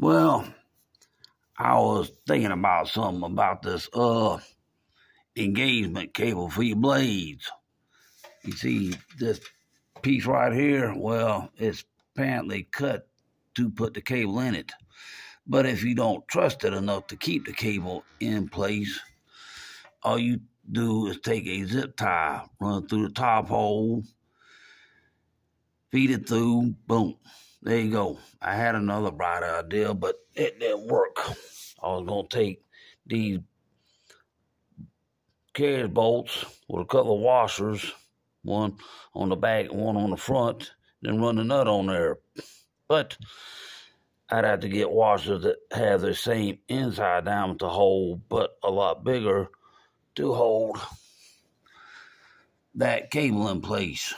Well, I was thinking about something about this uh engagement cable for your blades. You see this piece right here? Well, it's apparently cut to put the cable in it. But if you don't trust it enough to keep the cable in place, all you do is take a zip tie, run through the top hole, feed it through, boom. There you go. I had another bright idea, but it didn't work. I was to take these carriage bolts with a couple of washers, one on the back one on the front, then run the nut on there. But I'd have to get washers that have the same inside diameter hole, but a lot bigger to hold that cable in place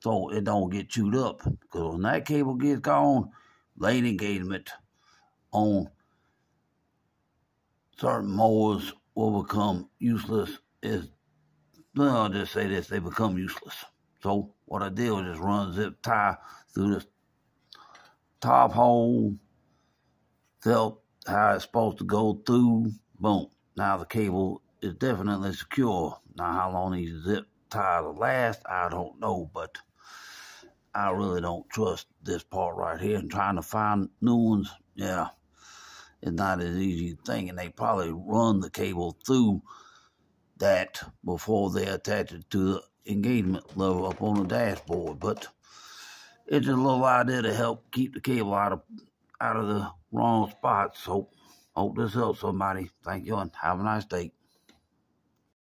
so it don't get chewed up. Because when that cable gets gone, blade engagement on certain mowers will become useless. Is I'll just say this: they become useless. So what I did was just run zip tie through this top hole, felt how it's supposed to go through. Boom! Now the cable is definitely secure. Now how long these zip ties will last, I don't know, but I really don't trust this part right here. And trying to find new ones, yeah, it's not as easy thing. And They probably run the cable through that before they attach it to the engagement level up on the dashboard. But it's a little idea to help keep the cable out of out of the wrong spots. So hope this helps somebody. Thank you and have a nice day.